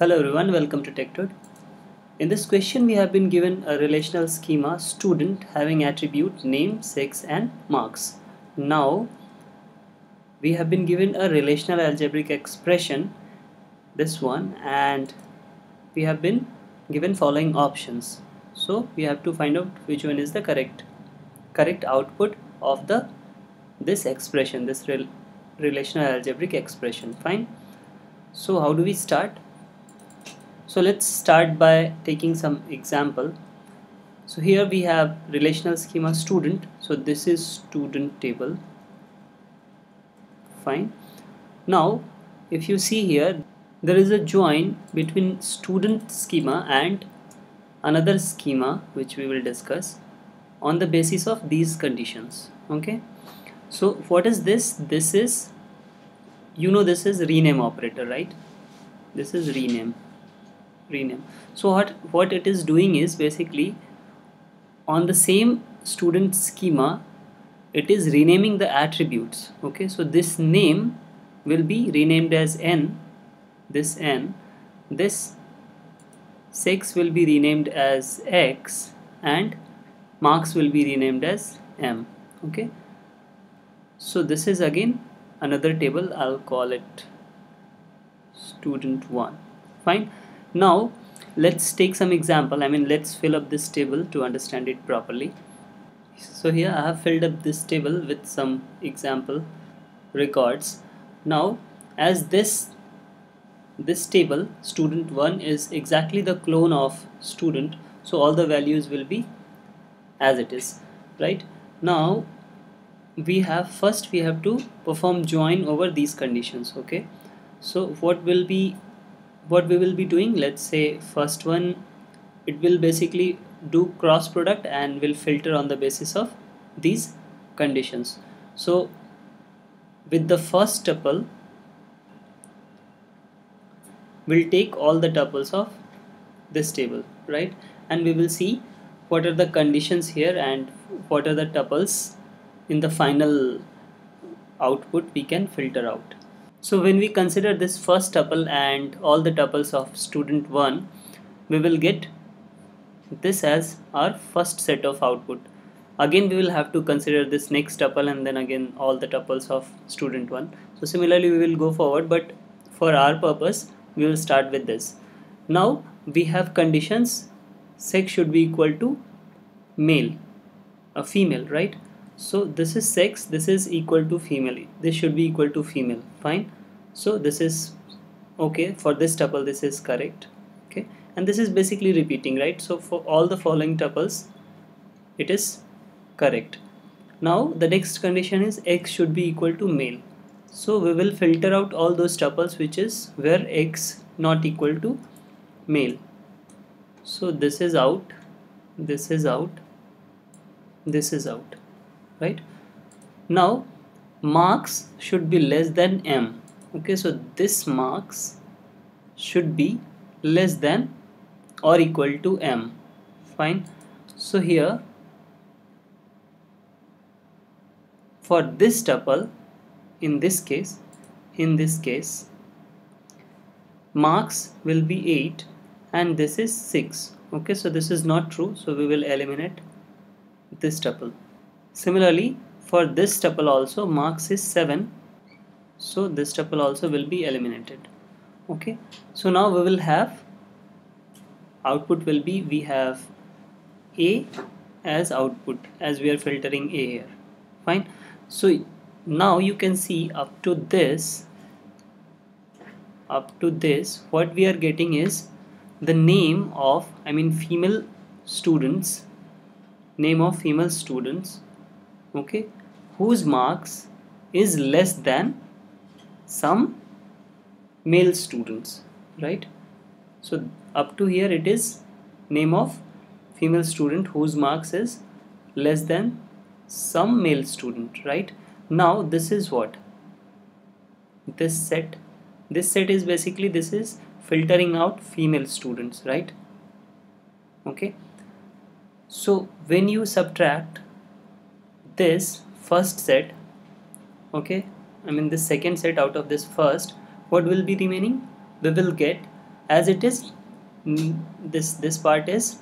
Hello everyone, welcome to Techtud. In this question we have been given a relational schema student having attribute name, sex and marks. Now we have been given a relational algebraic expression this one and we have been given following options. So we have to find out which one is the correct correct output of the this expression this rel relational algebraic expression fine so how do we start so let's start by taking some example. So here we have relational schema student. So this is student table. Fine. Now if you see here there is a join between student schema and another schema which we will discuss on the basis of these conditions. Okay? So what is this? This is you know this is rename operator right? This is rename rename so what what it is doing is basically on the same student schema it is renaming the attributes okay? So this name will be renamed as n this n. This sex will be renamed as x and marks will be renamed as m okay? So this is again another table I'll call it student 1 fine now let's take some example. I mean let's fill up this table to understand it properly. So here I have filled up this table with some example records. Now as this this table student 1 is exactly the clone of student so all the values will be as it is right? Now we have first we have to perform join over these conditions okay? So what will be what we will be doing let's say first one it will basically do cross product and will filter on the basis of these conditions. So with the first tuple we'll take all the tuples of this table right? And we will see what are the conditions here and what are the tuples in the final output we can filter out so when we consider this first tuple and all the tuples of student 1 we will get this as our first set of output. Again we will have to consider this next tuple and then again all the tuples of student 1 so similarly we will go forward but for our purpose we will start with this. Now we have conditions. Sex should be equal to male a female right so this is sex this is equal to female. This should be equal to female. Fine. So this is okay for this tuple this is correct. Okay. And this is basically repeating right? So for all the following tuples it is correct. Now the next condition is x should be equal to male. So we will filter out all those tuples which is where x not equal to male. So this is out this is out this is out right? Now marks should be less than m. Okay so this marks should be less than or equal to m. Fine. So here for this tuple in this case in this case marks will be 8 and this is 6 okay so this is not true. So we will eliminate this tuple Similarly, for this tuple also marks is 7. So this tuple also will be eliminated. Okay. So now we will have output will be we have A as output as we are filtering A here. Fine. So now you can see up to this up to this what we are getting is the name of I mean female students name of female students okay? Whose marks is less than some male students right? So up to here it is name of female student whose marks is less than some male student right? Now this is what? This set this set is basically this is filtering out female students right? Okay? So when you subtract this first set okay I mean the second set out of this first what will be remaining? We will get as it is this this part is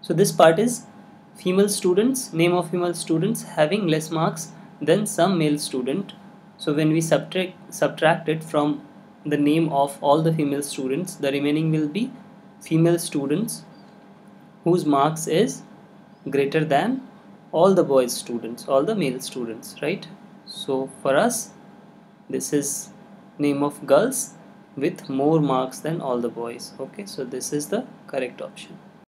so this part is female students name of female students having less marks than some male student. So when we subtract subtract it from the name of all the female students the remaining will be female students whose marks is greater than all the boys students all the male students right? So for us this is name of girls with more marks than all the boys okay? So this is the correct option